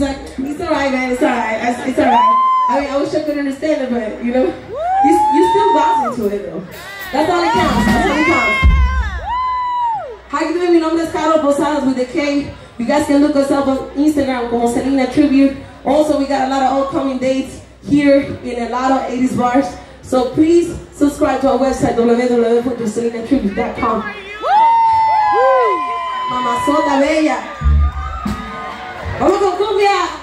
he's like, it's all right, man. It's all right. It's all right. I mean, I wish I could understand it, but you know, you, you still vibes into it though. That's all it counts. That's all that counts. How you doing? Mi nombre es Karol Posadas with the K. You guys can look us up on Instagram como Selena Tribute. Also, we got a lot of upcoming dates here in a lot of 80s bars. So please subscribe to our website www.selenatribute.com. Mamazota bella. Vamos cumbia.